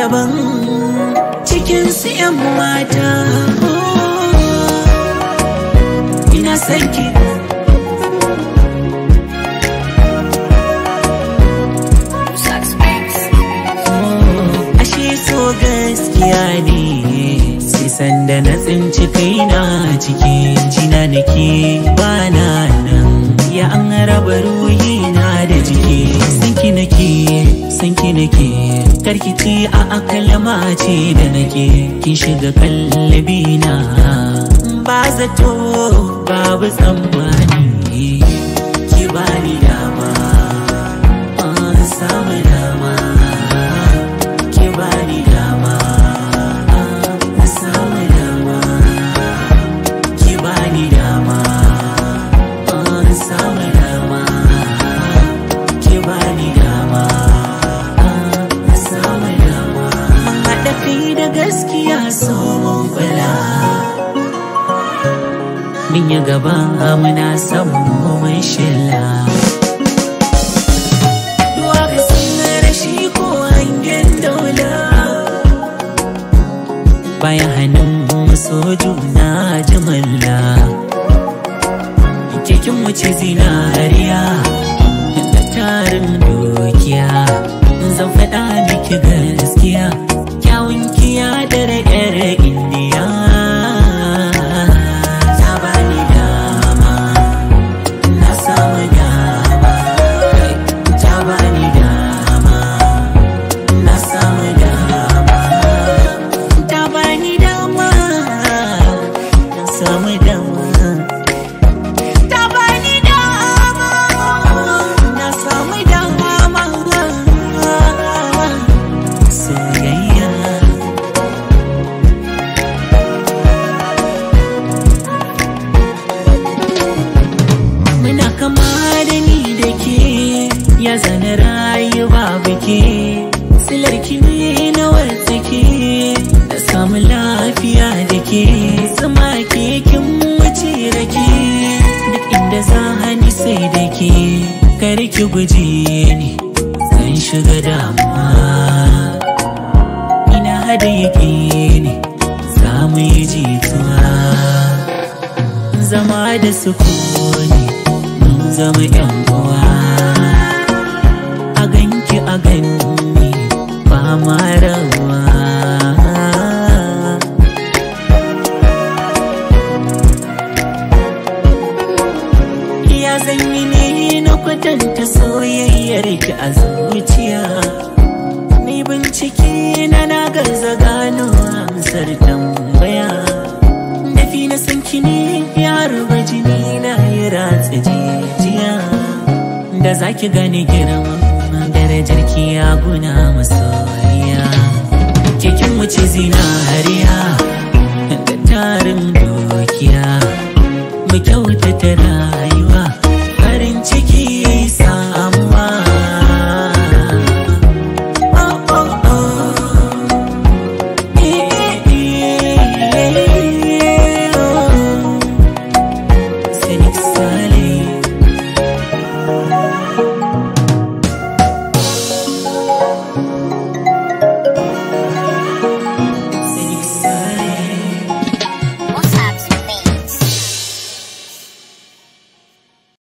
daban-daban cikin su 'yan mata. Ina son ki. Gaskiya ne sai sanda na tsinci kaina cikin jina nake bana nan. Ya an raba ruhina da jiki. Sanki nake sanki nake. Karkici a akalma ce da nake. Kin shiga kallabina ba zato babu tsammani. Gaba muna son mu mun shilla. Duwa ga sun rashi ko hangen daula. Bayan hannun mu so juna jimalla Kekin wuce zinariya da tarin dukiya. Zan faɗa miki gaskiya Kyawun kiya da silarki ne na wartsake da samu lafiya da ke. Sama ke kin wuce da duk inda za hani sai da ke. Kar ki guje ni zan shiga damuwa. Ina hada yake ne za mu yi jituwa. Zama da sukuni mun zama yan uwa. A ganki a ganni ba ma rawa ya zan yi ne na kwatanta soyayyar ki a zuciya. Ni bincike na na gaza gano amsar tambaya. Dafi na san ki ne ya raba jini na ya ratsa jijiya. Da zaki gane girma ya guna masoya cikin wuce zinariya da tarin dukiya. Mu kyautata rayuwa farin ciki samuwa. Oh, oh, oh. eh, eh, eh, Sonic Sonic